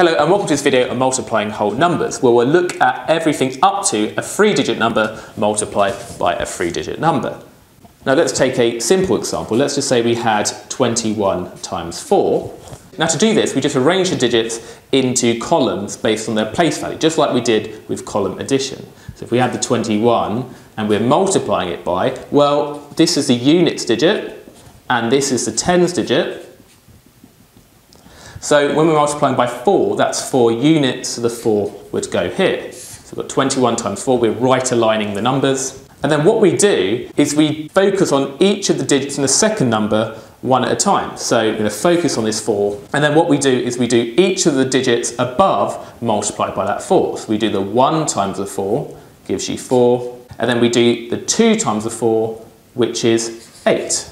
Hello and welcome to this video on multiplying whole numbers where we'll look at everything up to a three digit number multiplied by a three digit number. Now let's take a simple example. Let's just say we had 21 times 4. Now to do this we just arrange the digits into columns based on their place value just like we did with column addition. So if we had the 21 and we're multiplying it by, well this is the units digit and this is the tens digit. So when we're multiplying by 4, that's 4 units, so the 4 would go here. So we've got 21 times 4, we're right aligning the numbers. And then what we do is we focus on each of the digits in the second number one at a time. So we're going to focus on this 4. And then what we do is we do each of the digits above multiplied by that 4. So we do the 1 times the 4, gives you 4. And then we do the 2 times the 4, which is 8.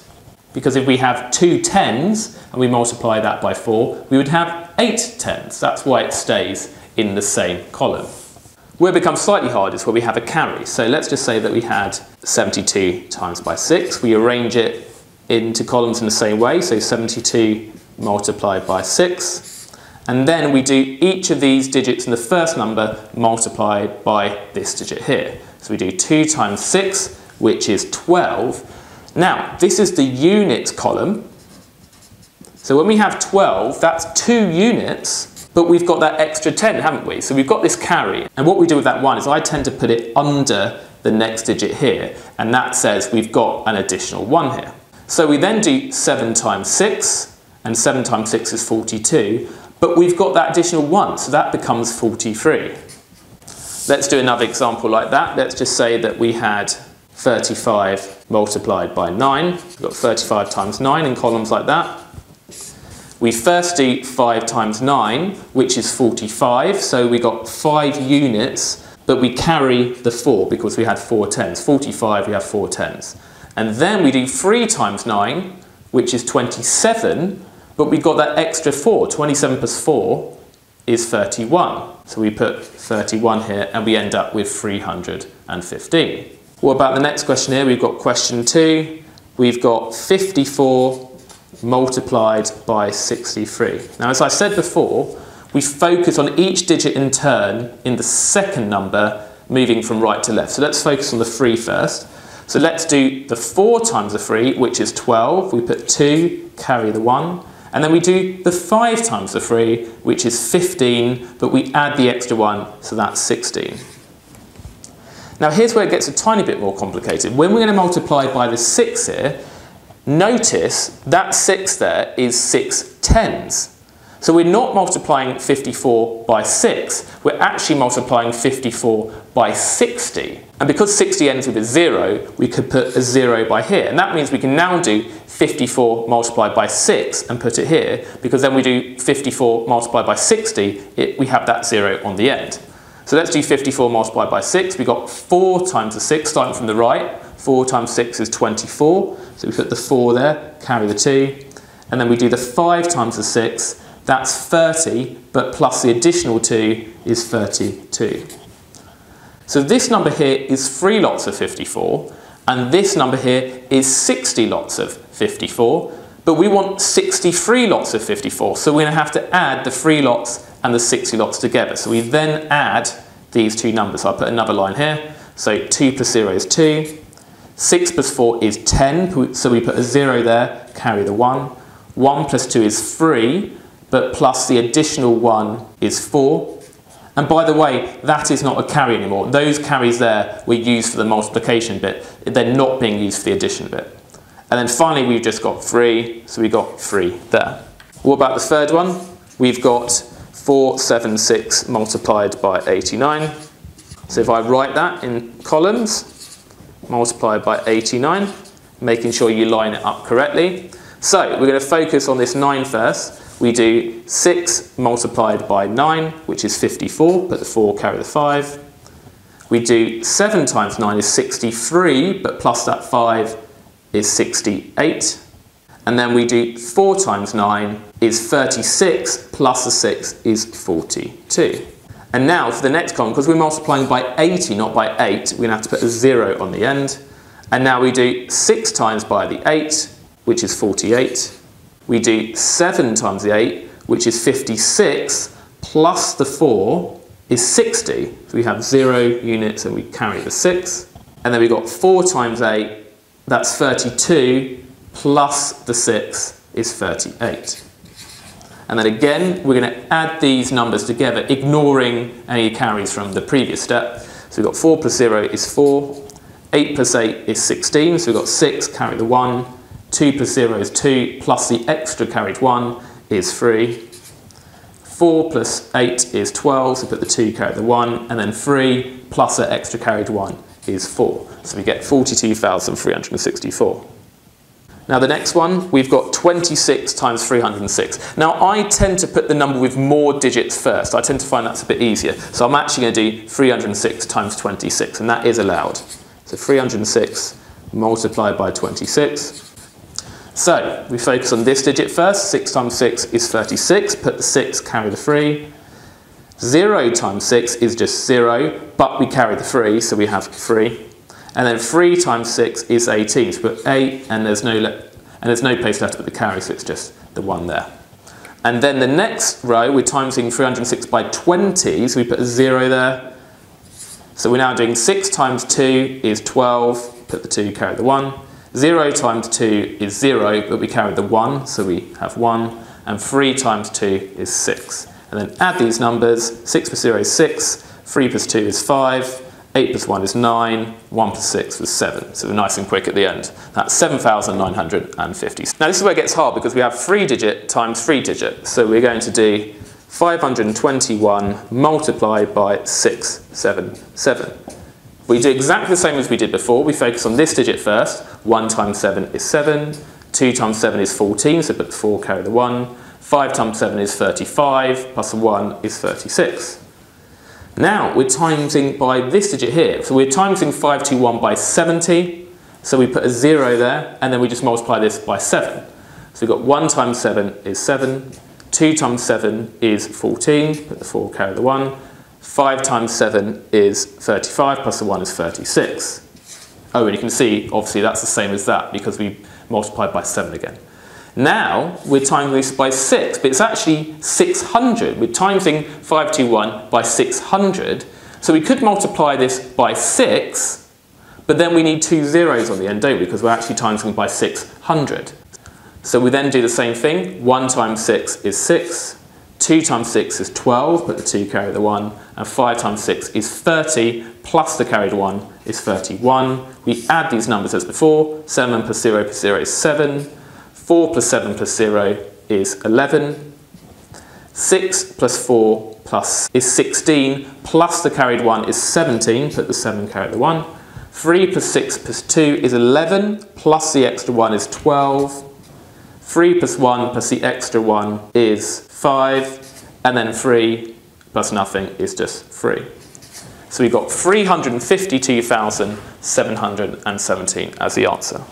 Because if we have two tens and we multiply that by 4, we would have eight tens. That's why it stays in the same column. Where it becomes slightly harder is where we have a carry. So let's just say that we had 72 times by 6. We arrange it into columns in the same way. So 72 multiplied by 6. And then we do each of these digits in the first number multiplied by this digit here. So we do 2 times 6, which is 12. Now, this is the units column. So when we have 12, that's two units, but we've got that extra 10, haven't we? So we've got this carry. And what we do with that one is I tend to put it under the next digit here. And that says we've got an additional one here. So we then do 7 times 6, and 7 times 6 is 42. But we've got that additional 1, so that becomes 43. Let's do another example like that. Let's just say that we had 35 multiplied by 9. We've got 35 times 9 in columns like that. We first do 5 times 9, which is 45. So we got 5 units, but we carry the 4 because we had 4 tens. 45, we have 4 tens. And then we do 3 times 9, which is 27, but we've got that extra 4. 27 plus 4 is 31. So we put 31 here and we end up with 315. What about the next question here? We've got question two. We've got 54 multiplied by 63. Now, as I said before, we focus on each digit in turn in the second number, moving from right to left. So let's focus on the 3 first. So let's do the 4 times the 3, which is 12. We put 2, carry the 1. And then we do the 5 times the 3, which is 15, but we add the extra 1, so that's 16. Now here's where it gets a tiny bit more complicated. When we're going to multiply by the 6 here, notice that 6 there is 6 tens. So we're not multiplying 54 by 6, we're actually multiplying 54 by 60. And because 60 ends with a 0, we could put a 0 by here. And that means we can now do 54 multiplied by 6 and put it here, because then we do 54 multiplied by 60, it, we have that 0 on the end. So let's do 54 multiplied by 6. We've got 4 times the 6, starting from the right. 4 times 6 is 24. So we put the 4 there, carry the 2. And then we do the 5 times the 6. That's 30, but plus the additional 2 is 32. So this number here is 3 lots of 54. And this number here is 60 lots of 54. But we want 63 lots of 54. So we're going to have to add the 3 lots and the 60 lots together. So we then add these two numbers. So I'll put another line here. So 2 plus 0 is 2. 6 plus 4 is 10, so we put a 0 there, carry the 1. 1 plus 2 is 3, but plus the additional 1 is 4. And by the way, that is not a carry anymore. Those carries there were used for the multiplication bit. They're not being used for the addition bit. And then finally, we've just got 3, so we got 3 there. What about the third one? We've got 476 multiplied by 89. So if I write that in columns, multiplied by 89, making sure you line it up correctly. So we're going to focus on this 9 first. We do 6 multiplied by 9, which is 54, put the 4, carry the 5. We do 7 times 9 is 63, but plus that 5 is 68. And then we do 4 times 9 is 36 plus a 6 is 42. And now for the next column, because we're multiplying by 80, not by 8, we're going to have to put a 0 on the end. And now we do 6 times by the 8, which is 48. We do 7 times the 8, which is 56, plus the 4 is 60. So we have 0 units and we carry the 6. And then we've got 4 times 8, that's 32, plus the 6 is 38. And then again, we're going to add these numbers together, ignoring any carries from the previous step. So we've got 4 plus 0 is 4, 8 plus 8 is 16, so we've got 6, carry the 1, 2 plus 0 is 2, plus the extra carried 1 is 3, 4 plus 8 is 12, so put the 2, carry the 1, and then 3 plus the extra carried 1 is 4. So we get 42,364. Now the next one, we've got 26 times 306. Now I tend to put the number with more digits first. I tend to find that's a bit easier. So I'm actually going to do 306 times 26, and that is allowed. So 306 multiplied by 26. So we focus on this digit first. 6 times 6 is 36. Put the 6, carry the 3. 0 times 6 is just 0, but we carry the 3, so we have 3. And then 3 times 6 is 18. So put 8, and there's no, and there's no place left but the carry, so it's just the 1 there. And then the next row, we're timesing 306 by 20, so we put a 0 there. So we're now doing 6 times 2 is 12, put the 2, carry the 1. 0 times 2 is 0, but we carry the 1, so we have 1. And 3 times 2 is 6. And then add these numbers. 6 plus 0 is 6, 3 plus 2 is 5, 8 plus 1 is 9, 1 plus 6 was 7. So we're nice and quick at the end. That's 7,950. Now this is where it gets hard because we have 3 digit times 3 digit. So we're going to do 521 multiplied by 677. We do exactly the same as we did before. We focus on this digit first. 1 times 7 is 7. 2 times 7 is 14, so put the 4, carry the 1. 5 times 7 is 35, plus 1 is 36. Now we're timesing by this digit here. So we're timesing 521 by 70. So we put a 0 there, and then we just multiply this by 7. So we've got 1 times 7 is 7. 2 times 7 is 14. Put the 4, carry the 1. 5 times 7 is 35, plus the 1 is 36. Oh, and you can see, obviously, that's the same as that because we multiplied by 7 again. Now, we're timing this by 6, but it's actually 600. We're timesing 521 by 600. So we could multiply this by 6, but then we need two zeros on the end, don't we? Because we're actually timesing by 600. So we then do the same thing. 1 times 6 is 6. 2 times 6 is 12, but the 2 carry the 1. And 5 times 6 is 30, plus the carried 1 is 31. We add these numbers as before. 7 plus 0 plus 0 is 7. 4 plus 7 plus 0 is 11. 6 plus 4 plus is 16, plus the carried 1 is 17. Put the 7, carry the 1. 3 plus 6 plus 2 is 11, plus the extra 1 is 12. 3 plus 1 plus the extra 1 is 5, and then 3 plus nothing is just 3. So we've got 352,717 as the answer.